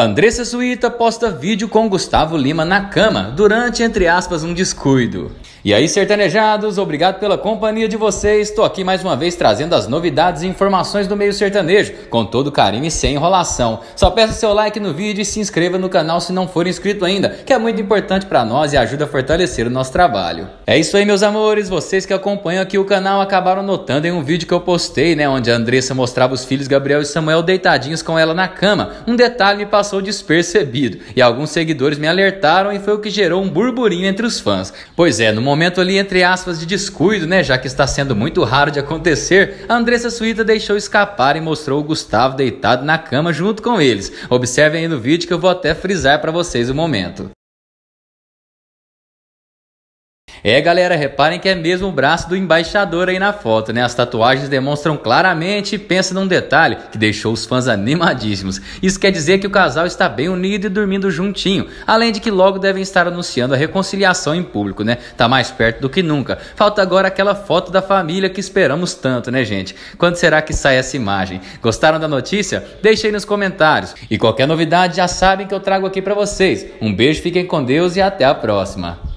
Andressa Suíta posta vídeo com Gustavo Lima na cama durante, entre aspas, um descuido. E aí, sertanejados, obrigado pela companhia de vocês. Estou aqui mais uma vez trazendo as novidades e informações do meio sertanejo, com todo carinho e sem enrolação. Só peça seu like no vídeo e se inscreva no canal se não for inscrito ainda, que é muito importante para nós e ajuda a fortalecer o nosso trabalho. É isso aí, meus amores. Vocês que acompanham aqui o canal acabaram notando em um vídeo que eu postei, né, onde a Andressa mostrava os filhos Gabriel e Samuel deitadinhos com ela na cama. Um detalhe passou despercebido e alguns seguidores me alertaram e foi o que gerou um burburinho entre os fãs. Pois é, no momento ali, entre aspas, de descuido, né? Já que está sendo muito raro de acontecer, a Andressa Suíta deixou escapar e mostrou o Gustavo deitado na cama junto com eles. Observem aí no vídeo que eu vou até frisar para vocês o momento. É, galera, reparem que é mesmo o braço do embaixador aí na foto, né? As tatuagens demonstram claramente e pensa num detalhe que deixou os fãs animadíssimos. Isso quer dizer que o casal está bem unido e dormindo juntinho, além de que logo devem estar anunciando a reconciliação em público, né? Tá mais perto do que nunca. Falta agora aquela foto da família que esperamos tanto, né, gente? Quando será que sai essa imagem? Gostaram da notícia? Deixem nos comentários. E qualquer novidade já sabem que eu trago aqui para vocês. Um beijo, fiquem com Deus e até a próxima.